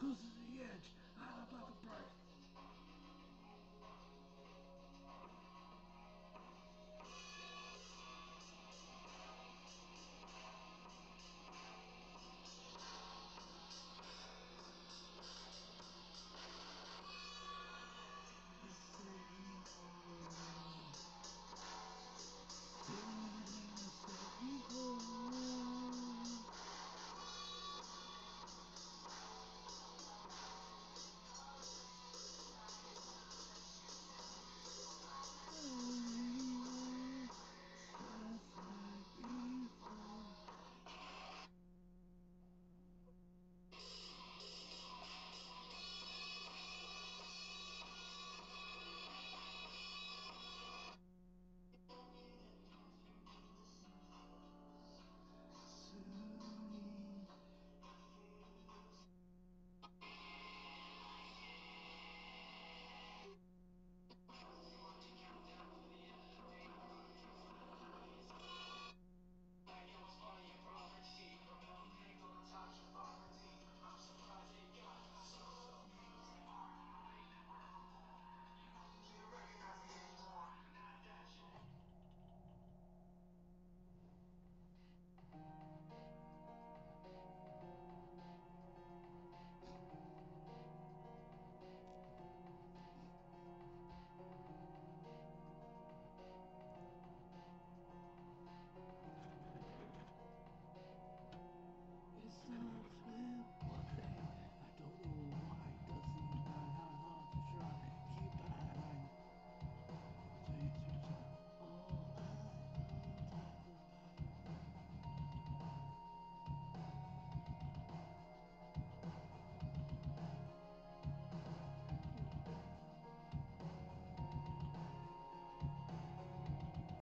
Kız